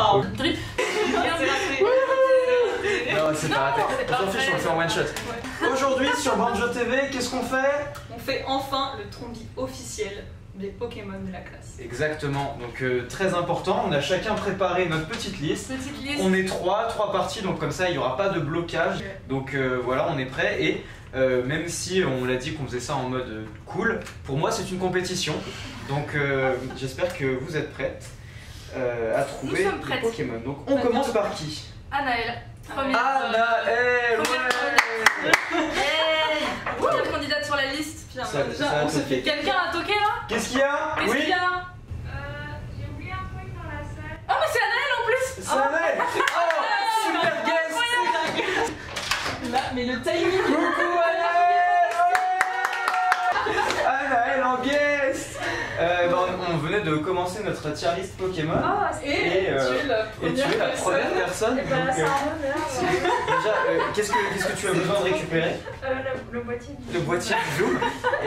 Oh. Drip. Non, c'est pas raté. c'est On s'en pas fiche, vrai. on le fait en one shot. Aujourd'hui, sur Banjo TV, qu'est-ce qu'on fait? On fait enfin le trombi officiel des Pokémon de la classe. Exactement, donc euh, très important. On a chacun préparé notre petite liste. Petite liste. On est trois, trois parties, donc comme ça il n'y aura pas de blocage. Donc euh, voilà, on est prêt. Et euh, même si on l'a dit qu'on faisait ça en mode cool, pour moi c'est une compétition. Donc euh, j'espère que vous êtes prêtes euh, à trouver prêtes. Pokémon. Donc on commence par qui? Anaël. Première. Anaël Première ouais Hey Première candidate sur la liste. Putain, Ça- déjà, ça a on se toqué. fait Quelqu'un a toqué là? Qu'est-ce qu'il y a? Qu'est-ce qu'il Oui y a? Euh, j'ai oublié un truc dans la salle. Oh mais c'est Anaël en plus C'est Anaël Oh Super guest Là, mais le timing Coucou Anaël En guest Euh, bah, on, on venait de commencer notre tier list Pokémon. Ah, Et, Et, euh, tu es la Et première tu es la personne. première personne. Et donc, c'est euh, un honneur. déjà, euh, qu'est-ce que qu'est-ce que tu as besoin de récupérer? Euh, le, le boîtier du Le boîtier du jour.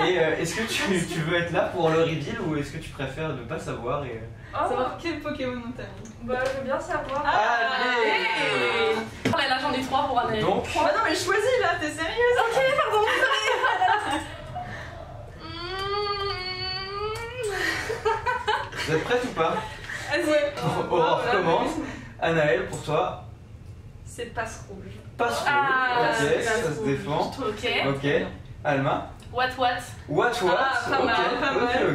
Et euh, est-ce que tu, tu veux être là pour le reveal ou est-ce que tu préfères ne pas savoir et... Oh, Savoir quel Pokémon on t'a mis. bah, je veux bien savoir. Allez Hey Oh là là, j'en ai trois pour Anaël. Donc, Oh bah non, mais choisis là, t'es sérieuse Ok, vous êtes prête ou pas Vas-y. On recommence. Anaël, pour toi, C'est passe rouge. passe rouge. Ah, ok, ça se rouge. défend. Ok. Ok. Alma What what? What what Ah, pas Ok, mal,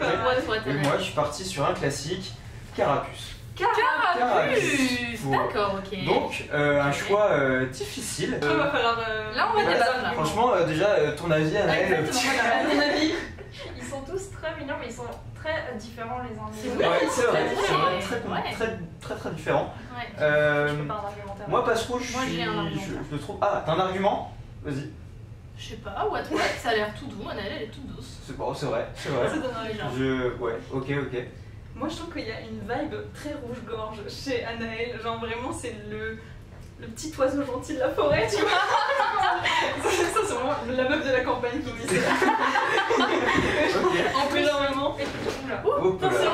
pas pas. What what Et moi, je suis parti sur un classique, Carapuce. Carapus Voilà. D'accord, ok. Donc, euh, un choix euh, difficile. Il va falloir. euh, Là, on va débattre là. Franchement, euh, déjà, euh, ton avis, Anaël Exactement, mon avis, très mignons, mais ils sont très différents les uns des autres. Ouais, c'est vrai, c'est vrai, très, Ouais. très, très, très différent. Ouais. Euh, Je pas un moi, passe rouge, Moi, je, j'ai un suis- argument. je, je le trouve. Ah, t'as un argument? Vas-y. Je sais pas, what what, ça a l'air tout doux. Anaël, elle est toute douce. C'est bon, c'est vrai, c'est vrai. ça donne envie. Déjà. Je. Ouais, ok, ok. Moi, je trouve qu'il y a une vibe très rouge-gorge chez Anaël. Genre, vraiment, c'est le, le petit oiseau gentil de la forêt, tu vois. ça, c'est vraiment la meuf de la campagne qui dit ça. Ok. En plus, là.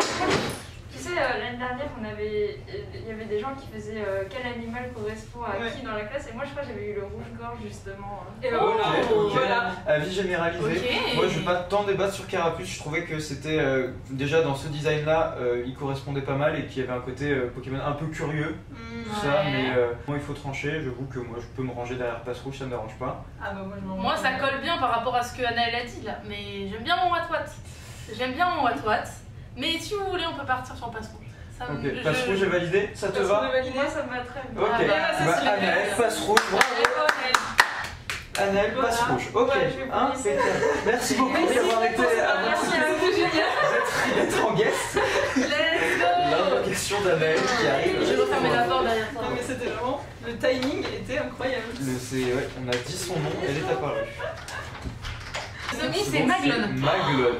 Tu sais, euh, l'année dernière, on avait, il y avait des gens qui faisaient euh, quel animal correspond à Ouais. qui dans la classe, et moi, je crois que j'avais eu le rouge-gorge justement. hein. Et Oh, voilà. Avis généralisé. Moi, je vais pas tant débattre sur Carapuce. Je trouvais que c'était euh, déjà dans ce design-là, euh, il correspondait pas mal et qu'il y avait un côté euh, Pokémon un peu curieux, Hmm. tout ça. Mais euh, moi, il faut trancher. J'avoue que moi, je peux me ranger derrière Passe Rouge, ça me dérange pas. Ah bah, moi, je m'en Moi, ça colle bien par rapport à ce que Anaël a dit là. Mais j'aime bien mon what. J'aime bien mon what. Mais si vous voulez, on peut partir sur passe rouge. Je- Passe Rouge est validé Ça te Parce va Moi, ça me va très bien. Ok, Ah bah, bah, Anaël. Passe Rouge. Bravo. Anaël, Voilà. Passe Rouge. Ok, Ouais, impeccable. Merci beaucoup d'avoir été avec Merci nous. à vous, génial. d'être en guest. Let's go L'invocation d'Anaël qui arrive. Je vais refermer la porte derrière toi. Non, mais c'était vraiment. Le timing était incroyable. Le, ouais, on a dit son nom, elle est apparue. C'est. Maglone.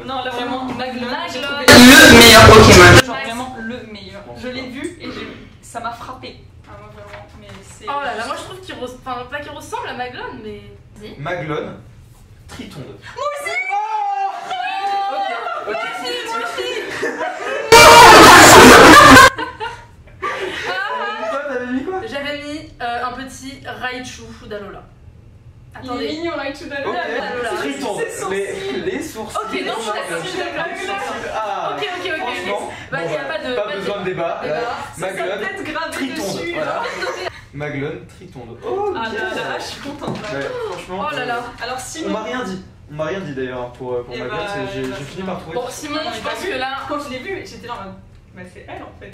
Non, là vraiment, Maglone, j'ai Maglone. trouvé Le meilleur Pokémon. Genre vraiment le meilleur. Je l'ai vu et j'ai- ça m'a frappé. Ah, moi vraiment, mais c'est. Oh là là, moi je trouve qu'il ressemble. Enfin, pas qu'il ressemble à Maglone, mais. Vas-y. Maglone, Tritonde. Moi aussi Ok. Moi aussi J'avais mis euh, un petit Raichu d'Alola. Il est Attendez. mignon avec tout à l'heure. Sensible. Les, les sourcils. Ok, non, je suis d'accord. Ah, Ok, ok, ok. franchement, Bah, y a pas de- pas besoin de débat. Là, sa Maglone, dessus. Voilà. Maglone, Tritonde. Ok. Ah là là, je suis contente. là. Franchement. Oh là là. Alors On Simon, m'a rien dit. On m'a rien dit d'ailleurs pour, pour Eh Maglone. bah, J'ai bah, j'ai fini par trouver. Bon, Simon, je pense que là. quand je l'ai vu, j'étais là en mode. Bah c'est elle en fait.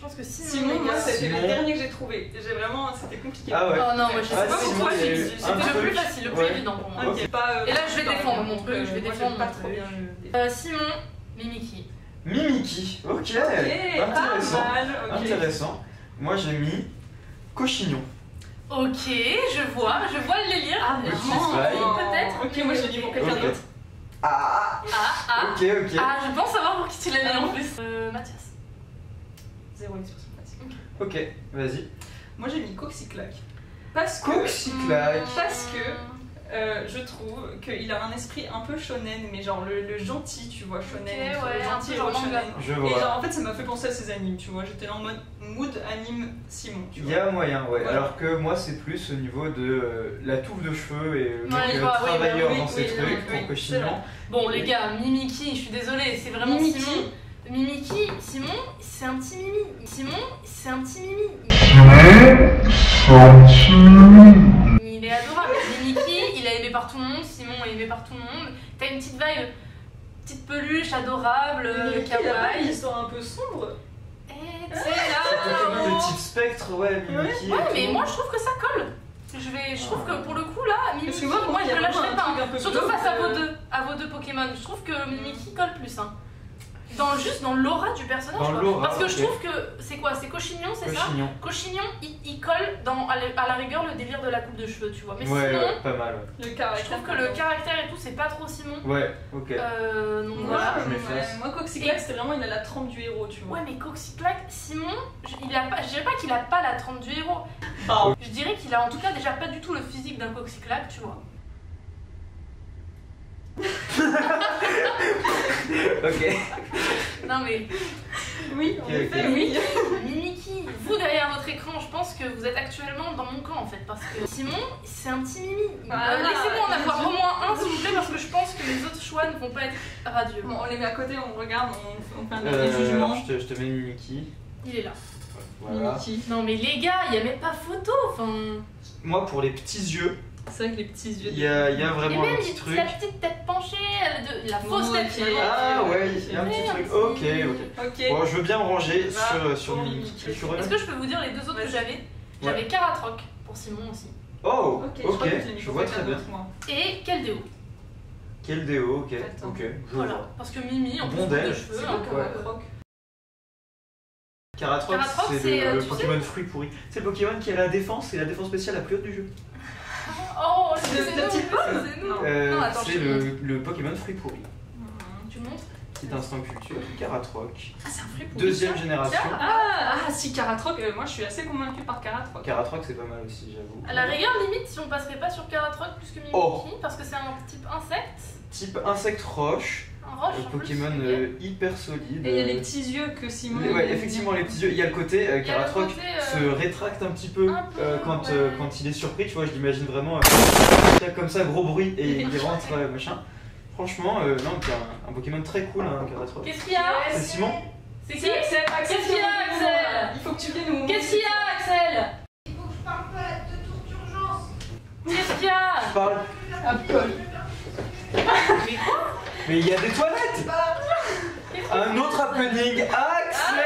Je pense que Simon. Simon, moi c'était Simon. le dernier que j'ai trouvé. J'ai vraiment, c'était compliqué. Ah ouais. Oh non, moi je sais Ah, pas Simon, pourquoi. j'ai- C'était le plus facile, le plus Ouais. évident pour moi. Pas, euh, Et là, je vais pas défendre mon truc, je vais moi, défendre pas trop bien Euh, Simon, Mimiki. Mimiki. Ok. Intéressant. pas. Intéressant. Moi j'ai mis Cochignon. Ok, je vois, je vois le délire. Ah, Je vraiment suis peut-être. Ok, moi je l'ai dit pour quelqu'un d'autre. Ah, Ah, ah. ok, ok. Ah, je pense savoir pour qui tu l'as mis Ah en bon plus. Euh, Mathias. Ok, vas-y. Moi j'ai mis Coxyclac. Parce que. Coxyclac. Parce que euh, je trouve qu'il a un esprit un peu shonen, mais genre le, le gentil, tu vois, shonen. Ok, tu vois, ouais, le gentil genre shonen. Je Et vois. genre, en fait, ça m'a fait penser à ces animes, tu vois. J'étais là en mode mood anime Simon, tu Il y a moyen, ouais. Alors que moi, c'est plus au niveau de euh, la touffe de cheveux et le Ouais, euh, travailleur oui, dans oui, ses oui, trucs oui, pour c'est Bon, les gars, Mimiki, je suis désolée, c'est vraiment Mimiki. Simon. Mimiki, Simon, c'est un petit Mimi. Simon, c'est un petit Mimi. Il est adorable. Mimiki, il est aimé par tout le monde. Simon est aimé par tout le monde. T'as une petite vibe, petite peluche adorable, Mais il a pas une kawaii. histoire un peu sombre. Et c'est C'est là. Type spectre, ouais, Mimiki. Ouais, mais moi je trouve que ça colle. Je, vais, je trouve que pour le coup là, Mimiki, moi, je le lâcherai pas. hein. Surtout face à vos euh. deux, à vos deux Pokémon. Je trouve que Mimiki colle plus. Hein. Dans, juste dans l'aura du personnage. Dans quoi. l'aura, Parce que je trouve que c'est quoi C'est Cochignon, c'est ça Cochignon. Il, il colle dans, à, la, rigueur le délire de la coupe de cheveux, tu vois. Mais Ouais, sinon, ouais, pas mal. Le je caractère. trouve que le caractère et tout, c'est pas trop Simon. Ouais, ouais ok. Euh, donc Ouais. voilà. je moi, Coxyclax, c'était vraiment, il a la trempe du héros, tu vois. Ouais, mais Coxyclac, Simon, je, il a pas, je dirais pas qu'il a pas la trempe du héros. Bah, Je dirais qu'il a en tout cas déjà pas du tout le physique d'un Coxyclac, tu vois. Ok. Non mais, oui, en Ok, effet, oui. Mimiki, vous derrière votre écran, je pense que vous êtes actuellement dans mon camp en fait. Parce que Simon, c'est un petit Mimi. Voilà. Euh, Laissez-moi en avoir au moins un s'il vous plaît, parce que je pense que les autres choix ne vont pas être radieux. Bon, on les met à côté, on regarde, on, on fait un dernier Euh, jugement. je, te, je te mets Mimiki. Il est là. Voilà. Mimiki. Non mais les gars, il y a même pas photo, enfin. Moi, pour les petits yeux, C'est vrai que les petits yeux. il y a, il y a Et vraiment même un petit truc. la petite tête penchée, de- la fausse tête. Ah ouais, il y a un petit truc. Ok, ok. Bon, je veux bien ranger Va sur, sur. Tu relèves Est-ce que je peux vous dire les deux autres que j'avais? J'avais Caratroc pour Simon aussi. Oh, Ok, je ok, vois très bien. Et Keldeo. Quel déo, ok, Attends. ok, je Voilà. vois. Parce que Mimi, en plus de cheveux. C'est hein, Caratrox, Caratrox, c'est le, euh, Pokémon fruit pourri. C'est le Pokémon qui a la défense, c'est la défense spéciale la plus haute du jeu. Oh, c'est de nous, petite c'est c'est le, le Pokémon fruit pourri. Tu montres Petit instant culture, Caratroc. Ah, c'est un fruit pour Deuxième génération. Ah, ah, si, Caratroc, euh, moi je suis assez convaincue par Caratroc. Caratroc, c'est pas mal aussi, j'avoue. À la rigueur, limite, si on passerait pas sur Caratroc plus que Mimiki, Oh. parce que c'est un type insecte, Type insecte roche, un roche euh, Pokémon ok. euh, hyper solide. Et il y a euh, les petits yeux que Simon. les- ouais, effectivement, les petits yeux. Il y a le côté, euh, euh, se rétracte un petit peu, un peu, euh, quand, ouais. euh, quand il est surpris, tu vois, je l'imagine vraiment euh, comme ça, gros bruit, et il rentre, euh, machin. Franchement, euh, non, c'est un, un Pokémon très cool, hein, Caratroc. Qu'est-ce qu'il y a C'est Simon C'est qui C'est Axel, Qu'est-ce qu'il y a, c'est Axel. Il faut que tu viennes nous. Qu'est-ce qu'il y a, Axel Il faut que je parle pas de tour d'urgence. Qu'est-ce qu'il y a Je parle. Quoi Mais il y a des toilettes Un autre happening Axel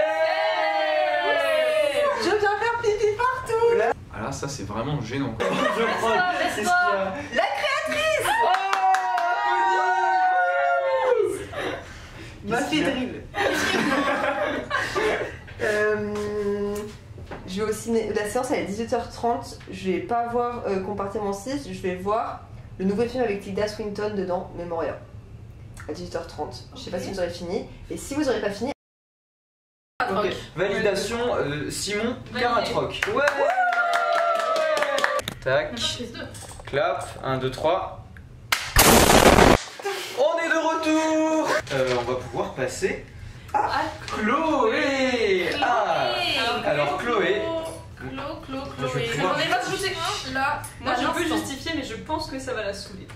Je viens faire pipi partout. Ah là, ça c'est vraiment gênant. quoi. Je crois. Laisse-toi, Qu'est-ce qu'il y laisse-toi. a La créatrice Oh, m'a a dribble. Euh, je vais au ciné. La séance elle est à 18h30. Je vais pas voir euh, Compartiment 6. Je vais voir le nouveau film avec Tilda Swinton dedans, Memoria. À 18h30. Je sais pas si vous aurez fini. Et si vous aurez pas fini, Ok, validation, euh, Simon Validé. Caratroc. Ouais Tac, clap, 1, 2, 3. On est de retour euh, On va pouvoir passer à Chloé Ah Chloé. Alors, Chloé. Clo, Clo, Je vais Chloé. pouvoir- ai rajouté un là. Moi je peux l'instant. justifier, mais je pense que ça va la saouler.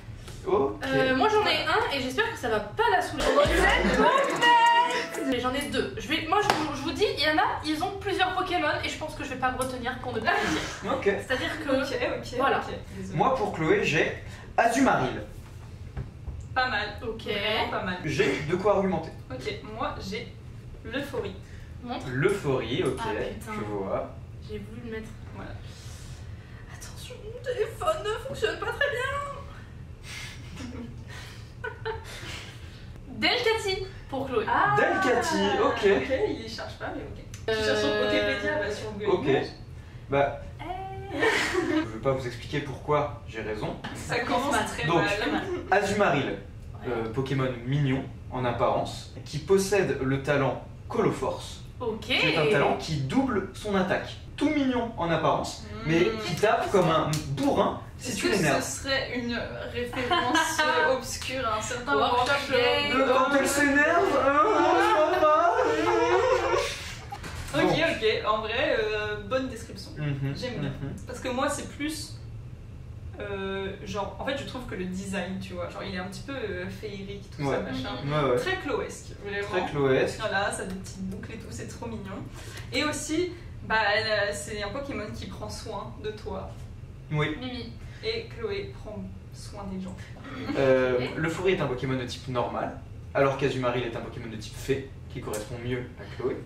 Euh, moi j'en ai un et j'espère que ça va pas la saouler. Mais j'en ai deux. Je vais, moi je vous, je vous dis, il y en a, ils ont plusieurs Pokémon et je pense que je vais pas me retenir pour ne pas le dire. Ok. C'est-à-dire que. Ok, ok. Voilà. Moi pour Chloé, j'ai Azumaril. Pas mal. Ok. Vraiment pas mal. J'ai de quoi argumenter. Ok, moi j'ai l'euphorie. Montre. L'euphorie, ok, Ah, je vois. J'ai voulu le mettre. Voilà. Attention, mon téléphone ne fonctionne pas très bien. Delcati pour Chloé. Ah Delcati, ok. Ok, il cherche pas, mais ok. Tu cherches sur Euh, Wikipédia, bah sur Google Ok. Bah, Eh. je vais pas vous expliquer pourquoi j'ai raison. Ça commence mal. très Donc, mal. Azumaril, euh, Pokémon mignon en apparence, qui possède le talent Coloforce. Ok. C'est un talent qui double son attaque. Tout mignon en apparence, mais qui tape comme un bourrin si Est-ce tu que l'énerves. ce serait une référence euh, obscure à un certain Workshop Quand elle s'énerve, je vois pas. Ok, ok, en vrai, euh, bonne description. Mhm, J'aime bien. mhm. Parce que moi, c'est plus. euh, genre, en fait, je trouve que le design, tu vois, genre, il est un petit peu euh, féerique, tout Ouais. ça, machin. Ouais, ouais. Très Chloesque, vraiment. Très Chloesque. Voilà, ça a des petites boucles et tout, c'est trop mignon. Et aussi, bah, c'est un Pokémon qui prend soin de toi. Oui. Mimi. Et Chloé prend soin des gens. Euh, le Fourri est un Pokémon de type normal, alors qu'Azumaril est un Pokémon de type fée, qui correspond mieux à Chloé.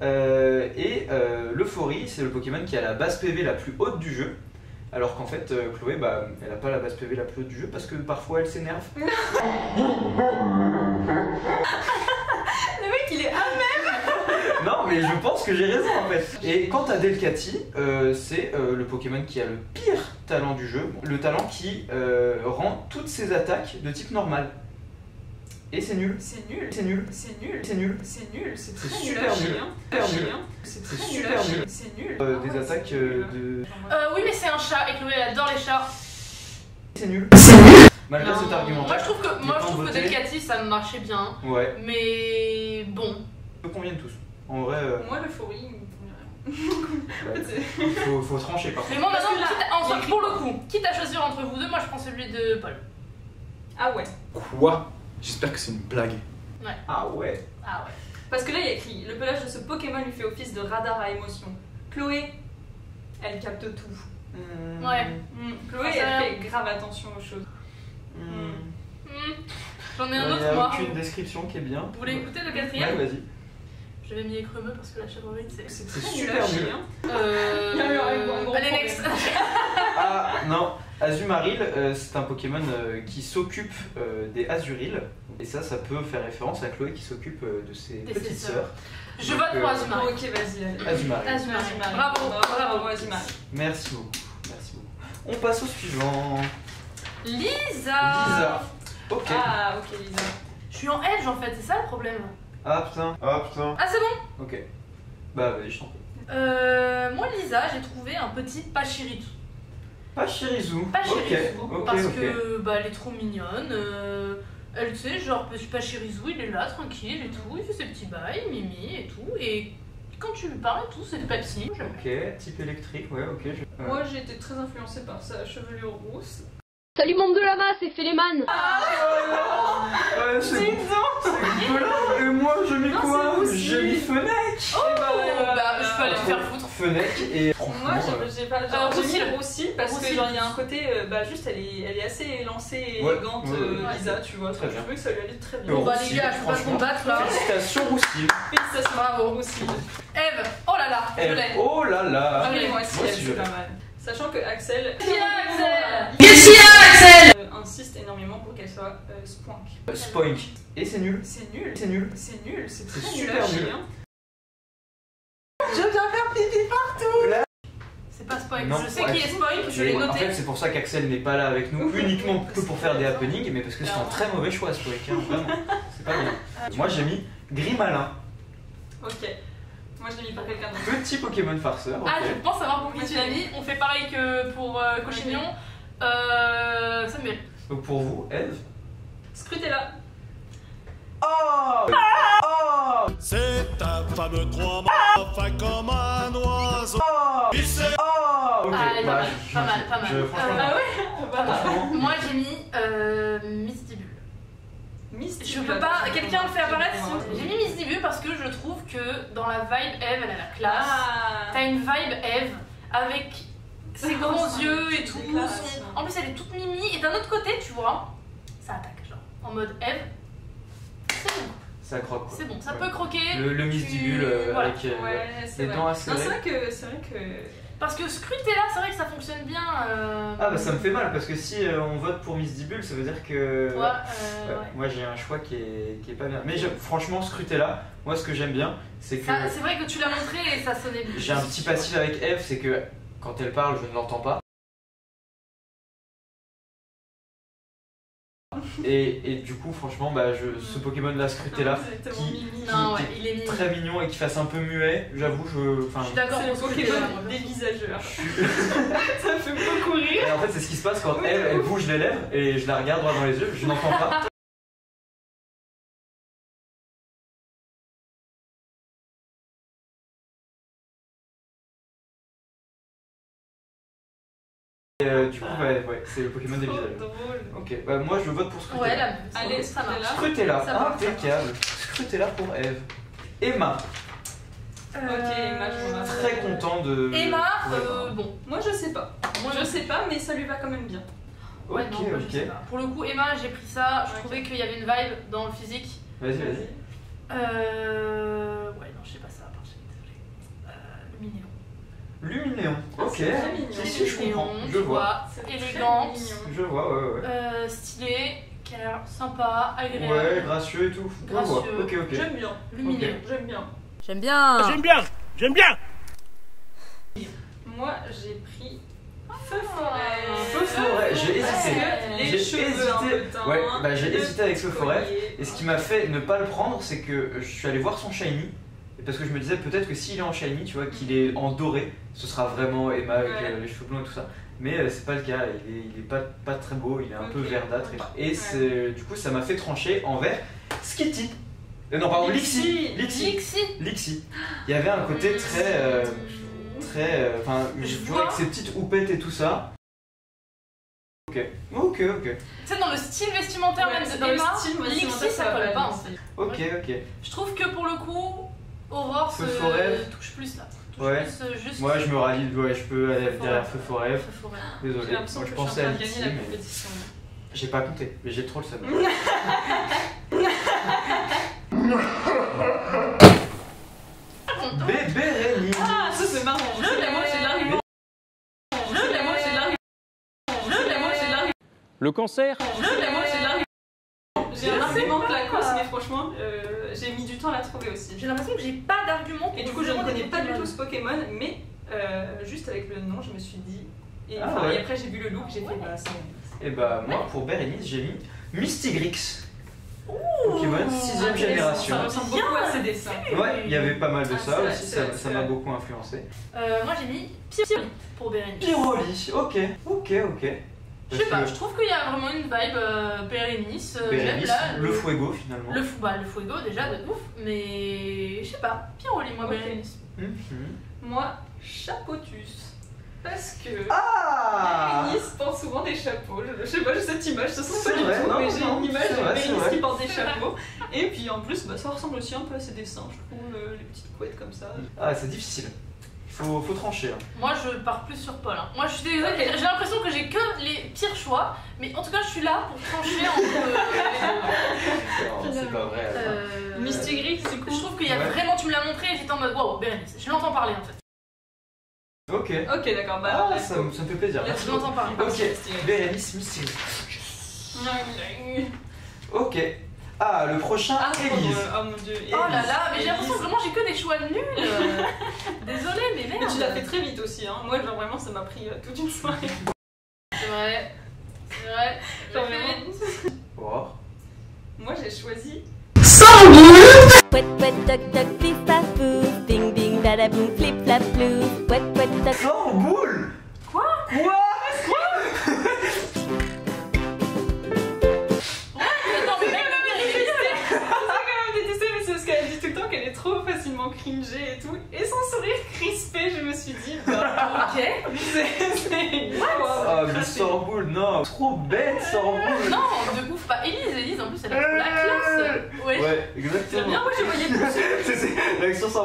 Euh, et euh, le Fourri, c'est le Pokémon qui a la base PV la plus haute du jeu, alors qu'en fait, euh, Chloé, bah, elle n'a pas la base PV la plus haute du jeu parce que parfois elle s'énerve. Le mec, il est amer Non, mais je pense que j'ai raison en fait. Et quant à Delcati, euh, c'est euh, le Pokémon qui a le pire talent du jeu, le talent qui euh, rend toutes ses attaques de type normal. Et c'est nul. C'est nul. C'est nul. C'est nul. C'est nul. C'est nul. C'est C'est très super nul. à nul. hein. Super nul. hein. C'est C'est super nul. nul. C'est nul. Ah des ouais, attaques c'est nul. de. Euh, oui, mais c'est un chat et Chloé adore les chats. C'est nul. Malgré Non. cet Moi argumentaire. je trouve que, moi, je trouve que. Delcati ça marchait bien. Ouais, Mais bon. nous conviennent tous. En vrai, euh, Moi, le foury, il me bah, il faut, faut trancher par Mais contre. moi Parce maintenant, entre- il écrit pour le coup, quitte à choisir entre vous deux, moi je prends celui de Paul. Ah ouais. Quoi? J'espère que c'est une blague. Ah ouais. Ah ouais. Parce que là, il y a écrit Le pelage de ce Pokémon lui fait office de radar à émotion. Chloé, elle capte tout. Hmm. Ouais. Chloé, Ah, ça a elle fait grave attention aux choses. Hmm. Hmm. J'en ai Il un n'y autre a moi. aucune description qui est bien. Vous voulez écouter le Ouais, quatrième? vas-y. Je vais m'y écremeux parce que la chèvrerie c'est. C'est super nul. Euh... Allez, next Ah non, Azumaril, euh, c'est un Pokémon euh, qui s'occupe euh, des Azuril. Et ça, ça peut faire référence à Chloé qui s'occupe euh, de ses De ses petites sœurs. sœurs. Je vote pour Euh, Azumarill. Ok, vas-y, allez. Azumarill. Azumarill. Azumarill. Bravo, bravo, bravo. Azumarill. Merci beaucoup. Merci beaucoup. On passe au suivant. Lisa Lisa. Ok. Ah, ok, Lisa. Je suis en edge en fait, c'est ça le problème. Ah putain. Ah putain. Ah c'est bon Ok. Bah vas-y, je t'en prie. euh, Moi Lisa, j'ai trouvé un petit Pachiritu. Pas Shirizu. Pas Ok. Shirizu, Ok, parce que bah, elle est trop mignonne. euh, elle, tu sais, genre, Pachirizu, il est là, tranquille et tout, il fait ses petits bails, mimi et tout. Et quand tu lui parles et tout, c'est Pepsi. Ok, type électrique, ouais, ok. je- euh, Moi, j'ai été très influencée par sa chevelure rousse. Salut monde de la masse, c'est Féléman Ouais, c'est bon. C'est. Et moi, je mets Non, quoi c'est Roussi. J'ai mis Fennec. Oh, bah, je peux aller me faire foutre. Fennec et Moi, euh, j'ai- pas. Euh, Genre, j'ai Roussi. mis Roussi parce Roussi. que genre il y a un côté, euh, bah juste elle est, elle est assez élancée et Ouais, élégante, ouais, euh, ouais. Lisa, tu vois. Très je trouvais que ça lui allait très bien. Bon bah les gars, je peux pas franchement. combattre là. Félicitations, Roussi. Félicitations, Bravo. Roussi. Eve, oh là là, je l'ai. oh là là. Moi aussi, c'est je pas mal. Sachant que Axel, Qui a Axel Qu'est-ce qu'il a Axel insiste énormément pour qu'elle soit euh, spoink. Euh, Spoink. Et c'est nul. C'est nul. C'est nul. C'est nul, c'est très super nul à chier, nul. hein. Je viens faire pipi partout C'est pas Spoink, Non, je sais ouais. qui est Spoink, je l'ai Mais En noté. fait, c'est pour ça qu'Axel n'est pas là avec nous, uniquement que pour faire des happenings, mais parce que c'est un Clairement. très mauvais choix, Spoink. hein, vraiment. C'est pas bien. Moi, j'ai mis Grimalin. Ok. Moi je l'ai mis par quelqu'un d'autre. Petit Pokémon farceur. Ah, je pense savoir pour qui tu l'as mis. On fait pareil que pour euh, Cochignon. Euh. Samuel. Donc pour vous, Eve. Scrutez-la. Oh Oh C'est un fameux trois enfin comme un oiseau. Oh Il se Oh Ok, Ah, est pas bah, mal, pas mal, pas mal. je- franchement, Ah ouais Voilà. franchement, Moi j'ai mis euh, Mistibule. Misty. Je peux pas. Quelqu'un le fait apparaître plaît J'ai mis Mistibule parce que je trouve que dans la vibe Eve, elle a la classe. Ah T'as une vibe Eve avec ses Oh, grands c'est yeux et tout. son- En plus, elle est toute mimi. Et d'un autre côté, tu vois, ça attaque, genre. En mode Eve, c'est bon, ça croque quoi. c'est bon. Ça Ouais. peut croquer. Le, le Misdibule euh, Voilà. avec euh, Ouais, les vrai. dents Non, acérées. c'est vrai que. C'est vrai que. Parce que Scrutella, c'est vrai que ça fonctionne bien. euh, Ah bah ça me fait mal parce que si euh, on vote pour Misdibule, ça veut dire que. Ouais, euh, Ouais. Moi j'ai un choix qui est, qui est pas bien. Mais je- franchement, Scrutella, moi ce que j'aime bien, c'est que Ça, C'est vrai que tu l'as montré et ça sonnait bien. j'ai un petit passif avec Eve, c'est que quand elle parle, je ne l'entends pas. Et, et du coup, franchement, bah, je, ce Pokémon là, Scrutella, tellement qui- mimi. Non, ouais, qui- il est mignon. très mignon et qui fasse un peu muet, j'avoue, je. Enfin, Je suis d'accord C'est le Pokémon dévisageur. Ça fait beaucoup rire. Et en fait, c'est ce qui se passe quand Oui, elle, elle bouge les lèvres et je la regarde droit dans les yeux, je n'entends pas. Euh, du coup, ouais, ouais, c'est le Pokémon des visages. Ok, bah moi je vote pour Scrutella. Ouais, même. Allez, ça marche. Scrutella. Scrutella, impeccable. Scrutella pour Eve. Emma, Ok, Emma, je m'en très content de. Emma, euh, bon. Moi, je sais pas. Moi, je sais pas, mais ça lui va quand même bien. Ouais, Ok, non, moi, je sais ok. pas. Pour le coup, Emma, j'ai pris ça. Je trouvais qu'il y avait une vibe dans le physique. Vas-y, vas-y. Euh. Ouais, non, je sais pas ça. Pardon, je suis désolée. Euh, le mignon. Luminéon, Ah, ok. c'est très mignon. Si, si, je comprends, je vois. Élégante. mignon. Je vois, ouais, ouais. Euh, stylé, qui a l'air sympa, agréable. Ouais, gracieux et tout. Gracieux. Ok, ok. J'aime bien. lumineux. Ok. J'aime bien. J'aime bien. J'aime bien J'aime bien Moi, j'ai pris Feu Forêt. Feu Forêt, j'ai hésité. les J'ai hésité. Ouais, bah, j'ai hésité avec Feu Forêt. Et ce qui m'a fait ne pas le prendre, c'est que je suis allé voir son shiny. Parce que je me disais peut-être que s'il est en shiny, tu vois, qu'il est en doré, ce sera vraiment Emma avec Ouais. euh, les cheveux blonds et tout ça. Mais euh, c'est pas le cas, il est, il est pas, pas très beau, il est un peu verdâtre. Et, et Ouais. c'est- du coup, ça m'a fait trancher envers Skitty. Euh, non, pardon. Lixie. Lixie. Lixie. Il y avait un côté très. euh, très. euh, Enfin, Je je vois. avec ses petites houpettes et tout ça. Ok, ok, ok. Tu sais, dans le style vestimentaire Ouais, même c'est de dans le Emma, style vestimentaire, ça colle pas en bien. fait. Ok, ok. Je trouve que pour le coup, Aurore Feu se forêt. touche plus là. Touche Ouais. plus euh, juste. Moi, je me rallie, ouais, je peux aller Feu derrière forêt. Feu Forêt. Feu forêt. Désolé, J'ai l'impression moi que je je suis en pensais à train de Lixie, gagner la mais compétition. j'ai pas compté, mais j'ai trop le seum. Bébé Rémi Ah, ça c'est marrant. Je C'est l'ai. la moitié de l'argument. Je C'est la l'ai. moitié de l'argument. C'est la moitié de l'argument. Le cancer C'est la moitié de l'argument. J'ai Je un argument mais franchement, euh, j'ai mis du temps à la trouver aussi. J'ai l'impression que j'ai pas d'argument. pour Et du coup, je ne connais pas du tout ce Pokémon, mais euh, juste avec le nom, je me suis dit. Et, Ah enfin, ouais. et après, j'ai vu le look, j'ai fait bah, c'est Et bah, moi pour Bérénice, j'ai mis Mystigrix. Pokémon 6ème Ah, génération. Ça ressemble beaucoup à ses dessins. Ouais, il y avait pas mal de Ah, ça c'est aussi, vrai, ça c'est ça vrai. m'a beaucoup influencé. Euh, moi j'ai mis Pyroli pour Bérénice. Pyroli, ok, ok, ok. Je sais pas, je trouve qu'il y a vraiment une vibe euh, Bérénice. euh, là, le Fuego finalement. Le, fou- bah, le Fuego déjà de ouf, mais je sais pas, Pyroli moi Ok. Bérénice. Mhm. Moi, Chapotus. Parce que. Ah Bérénice porte souvent des chapeaux. Je, je sais pas, j'ai cette image, ça se pas du tout, non, mais j'ai une image de vrai. qui porte des chapeaux. Et puis en plus, bah, ça ressemble aussi un peu à ses dessins, je trouve, euh, les petites couettes comme ça. Ah, c'est difficile. Faut, faut trancher. hein. Moi je pars plus sur Paul. hein. Moi je suis désolée, Ok. j'ai l'impression que j'ai que les pires choix, mais en tout cas je suis là pour trancher entre Non, C'est pas vrai. Euh, du coup. Je trouve qu'il y a Ouais. vraiment, tu me l'as montré et j'étais en mode waouh, Bérénice. Je l'entends parler en fait. Ok. Ok, d'accord, bah. Ah, ça, me- ça me fait plaisir. Let's Je l'entends parler. Ok. Bérénice Mystigris. Ok. Ah, le prochain, Ah, Élise. drôle. Oh mon dieu. Oh là là, mais j'ai l'impression que vraiment j'ai que des choix nuls. euh. Désolée, mais merde. Mais tu l'as fait très vite aussi, hein. Moi, genre vraiment, ça m'a pris euh, toute une soirée. C'est vrai. C'est vrai. Genre vraiment. Oh. Moi, j'ai choisi. Wet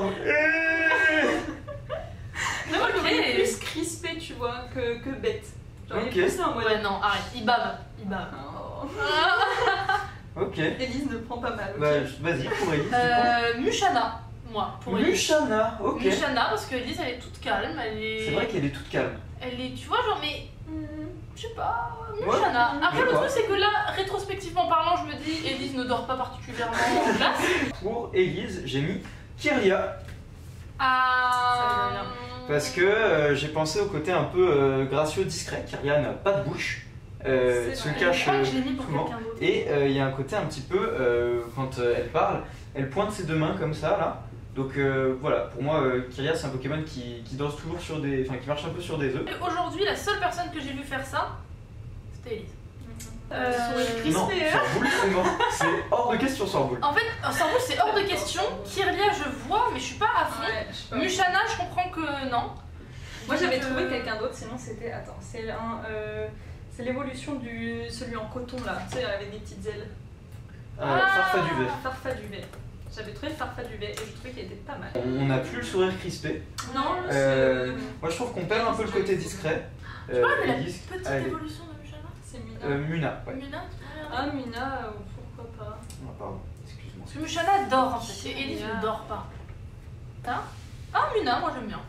boule. Non, moi je Ok. voyais plus crispé, tu vois, que, que bête. Genre, il Ok. y a plus en mode. Ouais, non, arrête. Il bave. Il bave. Oh. Ok. Élise ne prend pas mal. ok. Bah, je- vas-y, pour coup. Euh, Mushana, moi, pour Elise. Mushana, ok. Mushana, parce que Elise, elle est toute calme. Elle est. C'est vrai qu'elle est toute calme. Elle est, tu vois, genre, mais. hmm, Je sais pas, Ouais, Mushana. Après, je le vois. truc, c'est que là, rétrospectivement parlant, je me dis, Elise ne dort pas particulièrement en classe. Pour Élise, j'ai mis Kyria. Ah. Parce que euh, j'ai pensé au côté un peu euh, gracieux, discret. Kyria n'a pas de bouche. euh, se vrai. cache euh, souvent. d'autre. Et euh, il y a un côté un petit peu, euh, quand euh, elle parle, elle pointe ses deux mains comme ça, là. Donc euh, voilà, pour moi, euh, Kyria, c'est un Pokémon qui, qui danse toujours sur des. Enfin, qui marche un peu sur des œufs. Et Aujourd'hui, la seule personne que j'ai vu faire ça, c'était Elise. Euh, Euh, Non, hein. C'est mort. C'est hors de question, Sorboule. En fait, Sorboule, c'est hors de question. Kirlia, je vois, mais je suis pas à fond. Ouais, je sais pas. Mushana, je comprends que non. Moi j'avais Donc, trouvé euh, quelqu'un d'autre, sinon c'était. Attends, c'est un. euh, C'est l'évolution du. celui en coton là, tu sais, avec des petites ailes. Euh, Ah. Farfaduvet. Farfaduvet. J'avais trouvé Farfaduvet et je trouvais qu'il était pas mal. On n'a plus le sourire crispé. Non, Euh, c'est- Moi, je trouve qu'on perd un peu le côté discret. Euh, vois, mais la Petite allez. évolution de. Euh, Muna, ouais. Muna, Ah, regarder Mina, euh, pourquoi pas. Ah, pardon, excuse-moi. Parce que Mushana dort en fait, et Elise Muna. ne dort pas. Hein? Ah, Muna, moi j'aime bien.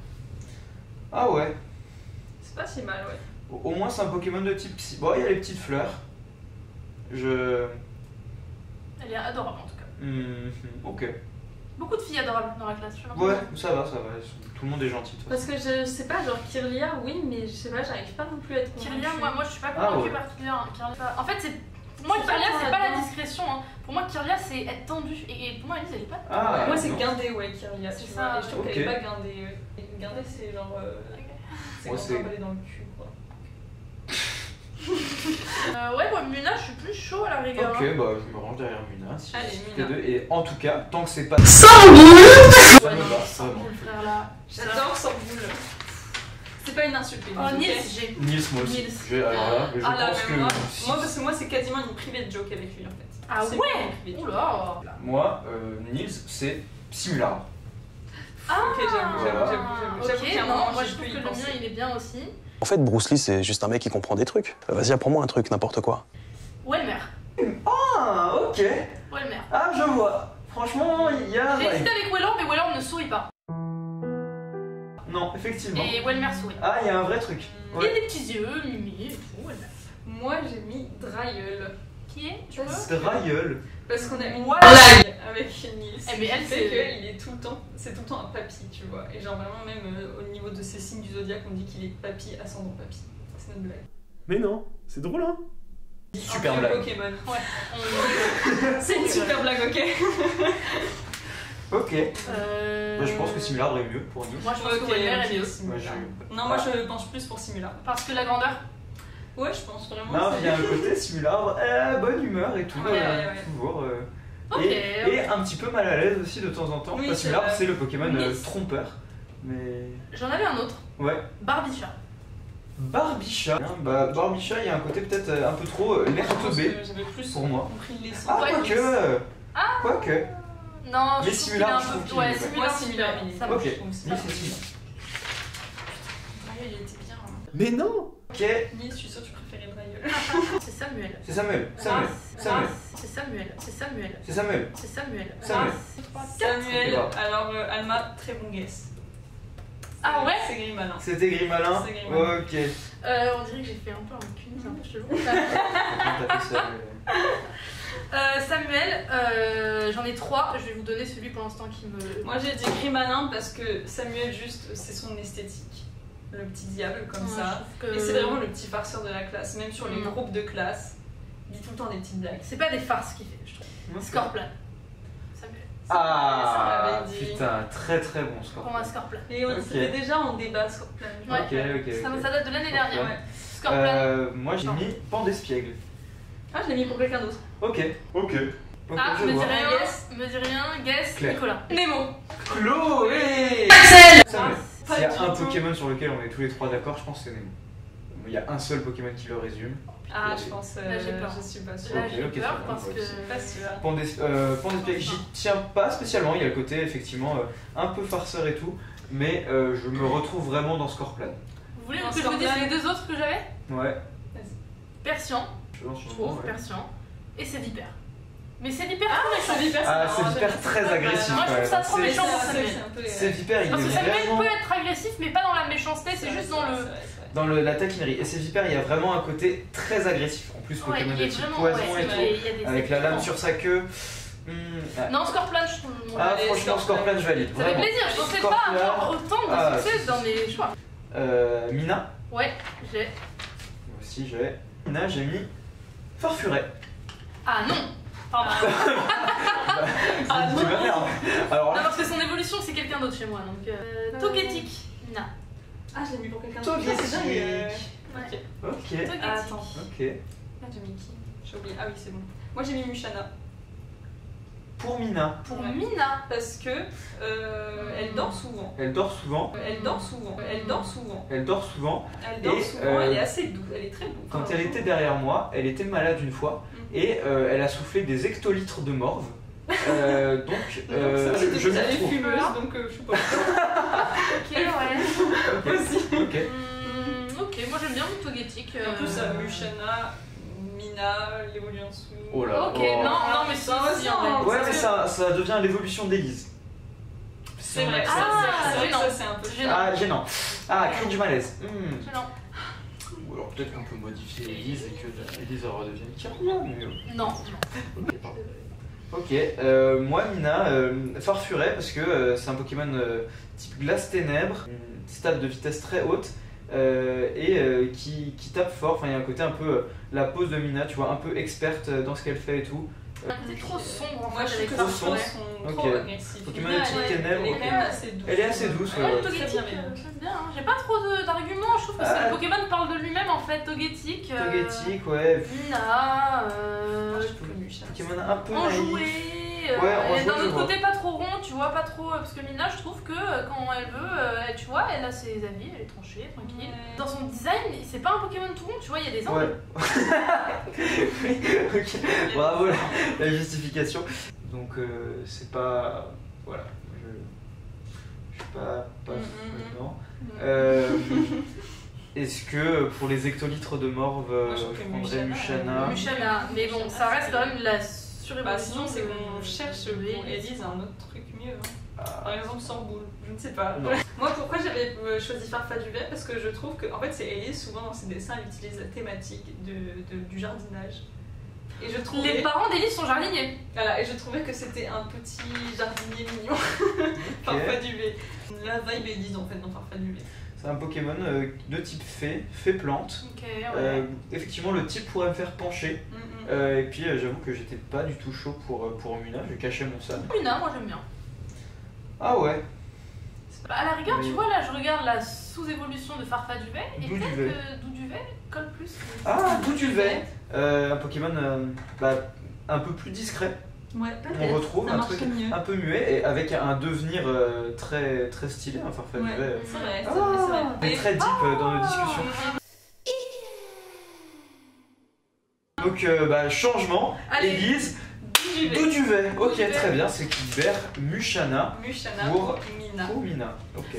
Ah ouais, C'est pas si mal, ouais. au au moins c'est un Pokémon de type psy. Bon, il y a les petites fleurs. Je. Elle est adorable en tout cas. Hmm, ok. Beaucoup de filles adorables dans la classe, je pas Ouais, ça va, ça va. Tout le monde est gentil. toute Parce que je sais pas, genre Kirlia, oui, mais je sais pas, j'arrive pas non plus à être convaincue. Kirlia, moi, moi je suis pas Ah convaincue ouais. par Kirlia. hein. Kirlia- En fait, c'est. Pour moi, Kirlia, c'est pas la discrétion. hein. Pour moi, Kirlia, c'est être tendu. Et, et pour moi, Elise, elle est pas. Ah, Moi c'est non. guindé, ouais, Kirlia, C'est ça. vois. Et je trouve Ok. qu'elle est pas guindée. euh. Guindé, c'est genre. euh, C'est quand c'est- on va aller dans le cul. Euh, ouais, moi, Muna, je suis plus chaud à la rigueur. Ok, hein. bah je me range derrière Muna. Si Allez, si Muna. les deux. Et en tout cas, tant que c'est pas. Ouais, Ça me non, va, sans boule, frère là. J'adore sans boule. C'est pas une insulte, Elise, Oh, Nils, j'ai. Nils, moi aussi. Nils. Je, alors là, je Ah là, pense que. moi, si- moi, parce que moi, c'est quasiment une privée de joke avec lui en fait. Ah ouais? une. Oula Moi, euh, Nils, c'est Simulabre. Ah Ok, j'avoue, j'avoue, Ok, non, moi je trouve que le mien il est bien aussi. En fait, Bruce Lee, c'est juste un mec qui comprend des trucs. Vas-y, apprends-moi un truc, n'importe quoi. Welmer. Ah, ok. Welmer. Ah, je vois. Franchement, il y a. J'ai hésité avec Wellor, mais Wellor ne sourit pas. Non, effectivement. Et Welmer sourit. Ah, il y a un vrai truc. Il a Ouais. des petits yeux, mimi et tout. Moi, j'ai mis Dryel. Qui est Tu Parce- Drailleul. Parce qu'on a une Voilà. blague avec Nils. Eh, mais elle, fait c'est- qu'il est tout le temps, c'est tout le temps un papy, tu vois. Et genre vraiment même euh, au niveau de ses signes du zodiaque, on dit qu'il est papy ascendant papy. C'est notre blague. Mais non, c'est drôle, hein Super Un blague. Pokémon. On- C'est une super blague, ok. Ok. Euh, Bah, je pense que Simulabre est mieux pour Nils. Moi je pense Ok, que ok, mieux. Simula. Moi, je- Non, moi je pense plus pour Simula. Parce que la grandeur. Ouais, je pense vraiment. Non, il y a un côté Simulabre, euh, bonne humeur et tout. Ouais, euh, ouais. Toujours. euh, Ok. et, et un petit peu mal à l'aise aussi de temps en temps. Oui, Parce que c'est le Pokémon euh, trompeur. Mais. J'en avais un autre. Ouais. Barbicha. Barbicha. Bah, Barbicha, il y a un côté peut-être euh, un peu trop euh, l'air teubé pour moi. Ah, Ouais, quoique. euh, Ah. Quoique. Non, Mais je trouve qu'il est Simulabre, un je trouve Ouais, il est ça. Ok. marche. ça. Nils, c'est Simulabre. Dryel, il était bien. hein. Mais non Ok. Je suis sûre que tu préférais Dryel. C'est Samuel. C'est Samuel. Samuel. Samuel. C'est Samuel. C'est Samuel. C'est Samuel. C'est Samuel. Samuel. Un, trois, quatre. Samuel, alors euh, Alma, très bon guess. Ah ouais? C'est gris malin. C'était Grimalin C'est Grimalin. Ok. Euh, on dirait que j'ai fait un peu un cul, c'est un peu chelou. Euh, Samuel, euh, j'en ai trois. Je vais vous donner celui pour l'instant qui me. Moi j'ai dit gris malin parce que Samuel, juste, c'est son esthétique. Le petit diable comme Ouais, ça. que- Et c'est vraiment le petit farceur de la classe, même sur les Mm. groupes de classe. Il dit tout le temps des petites blagues. C'est pas des farces qu'il fait, je trouve. Samuel. Ah, ça m'avait dit. putain, très très bon score. Pour moi, Scorpion. Et on Ok. était déjà en débat de Ouais. Ok, ok. Ça, date de l'année dernière. Ouais. Scorpion. Euh, moi j'ai mis Pan d'espiègle. Ah, je l'ai mis pour quelqu'un d'autre. Ok. Ok. Ah, je me dis rien, Guess. me dis rien, guess, Claire. Nicolas. Nemo. Chloé Axel S'il y a un tout. Pokémon sur lequel on est tous les trois d'accord, je pense que c'est Nemo. Il y a un seul Pokémon qui le résume. Ah, je pense. euh, Là, j'ai peur. Je suis pas sûre. Là, j'ai ok, peur ça va, parce moi que. Pas sûre. Euh, j'y tiens pas spécialement. Il y a le côté effectivement euh, un peu farceur et tout. Mais euh, je me retrouve vraiment dans Scorpion. Vous voulez que je vous dise les deux autres que j'avais? Ouais. Persian, Je trouve, ouais. Persian. Et c'est hyper. Mais c'est hyper trop méchant. C'est hyper Ah, c'est hyper très agressif. Moi, je trouve ça trop méchant pour C'est Samuel. c'est un peu les- C'est Vipère, il Parce que est vraiment peut être agressif, mais pas dans la méchanceté, c'est juste dans le. dans le, la taquinerie. Et c'est Vipère, il y a vraiment un côté très agressif. En plus, Pokémon il de est type vraiment. poison ouais, et tout. a des- Avec la lame sur sa queue. Hmm, ah. Non, Scorpion, je trouve. Ah, franchement, Scorpion. Je valide. Ça fait plaisir, je pensais pas avoir autant de Ah, succès dans mes choix. Euh, Mina. Ouais, j'ai. Moi aussi, j'ai. Mina, j'ai mis Farfuret. Ah non Pardon. Ah non merde Alors Non, parce que son évolution, c'est quelqu'un d'autre chez moi. Donc, euh, Togetic. Mina. Ah, je l'ai mis pour quelqu'un Togetic. d'autre. C'est dingue. euh. Ok. ok. Togetic. Ah, attends. Ok. Ah, j'ai mis qui? J'ai oublié. Ah oui, c'est bon. Moi, j'ai mis Mushana. Pour Mina, Pour Ouais. Mina. Parce que euh, elle dort souvent. elle dort souvent. Elle dort souvent. Elle dort souvent. Elle dort souvent. Elle dort Et, souvent. euh, Elle est assez douce. Elle est très douce. Quand elle était derrière moi, elle était malade une fois Mhm. et euh, elle a soufflé des hectolitres de morve. Euh, donc, euh, Donc, je, je elle m'y est retrouve. fumeuse, donc euh, je sais pas. Ok, ouais. Ok. Aussi. Ok. Hmm, ok, moi j'aime bien le Togetic. Et en plus, euh, Mushana, L'évolution. Oh là. Ok, oh. non, non, mais si, Ça va, si, ça en vrai. Ouais, mais ça, ça devient l'évolution d'Élise. C'est vrai, Ah, ça, c'est- c'est vrai que gênant. ça c'est un peu Gênant. Ah, gênant. Ah, cri du malaise. Hmm. Gênant. Ou alors peut-être qu'on peut modifier Élise et que Élise redevienne Kyria, mais... euh, Non, non. Ok, pardon. Ok, euh, moi Mina, euh, Farfuret parce que euh, c'est un Pokémon euh, type glace ténèbres, une stade de vitesse très haute euh, et euh, qui, qui tape fort. Enfin, il y a un côté un peu euh, la pose de Mina, tu vois, un peu experte euh, dans ce qu'elle fait et tout. C'est trop sombre en Moi, je trouve que Farfouret. sons sont Ok. trop agressifs. Pokémon Mina, de type elle est- ténèbres, Elle est ok. quand même assez douce. Elle est assez douce. Très Togetic, bien, bien. euh, j'aime bien. hein. J'ai pas trop d'arguments, je trouve que Ah. le Pokémon parle de lui-même en fait. Togetic. euh, Togetic, ouais. Mina. euh, Mushana. Pokémon un peu Enjoué. Euh, Ouais, d'un autre vois. côté, pas trop rond, tu vois, pas trop. Parce que Mina, je trouve que euh, quand elle veut, euh, elle- tu vois, elle a ses avis, elle est tranchée, tranquille. Ouais. Dans son design, c'est pas un Pokémon tout rond, tu vois, il y a des angles. Ouais. Oui, ok. Bravo la, la justification. Donc euh, c'est pas. Voilà. Je, je suis pas. pas Mm, mm, mm. non. Euh, Est-ce que pour les hectolitres de morve, euh, Moi, je prendrais Mushana, Mushana? mais bon, ça reste quand même la. Bah, sinon, c'est qu'on cherche de pour Élise. Elise un autre truc mieux. hein. Ah, Par exemple, sans boule. Je ne sais pas. Moi, pourquoi j'avais euh, choisi Farfaduvet Parce que je trouve que, en fait, c'est Elise, souvent dans ses dessins, elle utilise la thématique de, de- du jardinage. Et je trouvais. Les parents d'Élise sont jardiniers. Voilà, et je trouvais que c'était un petit jardinier mignon. Farfaduvet. La vibe Elise, en fait, dans Farfaduvet. C'est un Pokémon euh, de type fée, fée plante. Ouais. Euh, effectivement, le type pourrait me faire pencher. Mm, mm. Euh, et puis j'avoue que j'étais pas du tout chaud pour, pour Muna, je cachais mon seum. Mina, moi j'aime bien. Ah ouais, à la rigueur, tu vois, là je regarde la sous-évolution de Farfaduvet et peut-être que Douduvet colle plus. Ah, Douduvet Un Pokémon bah, un peu plus discret. Ouais, On retrouve un truc mieux. un peu muet et avec un devenir euh, très, très stylé, un Farfaduvet. Ouais, euh, c'est vrai, c'est Ah, vrai, vrai. mais très deep euh, dans nos discussions. Donc, euh, bah, changement, Allez. Élise, Douduvet. Douduvet. Ok, Douduvet. très bien, c'est qui vers Mushana Mushana Pour- pour Mina. pour Mina. Ok.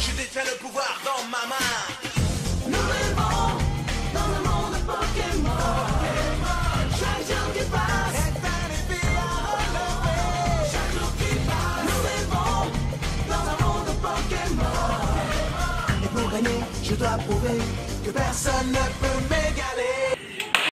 Je détiens le pouvoir dans ma main. Dois prouver que personne ne peut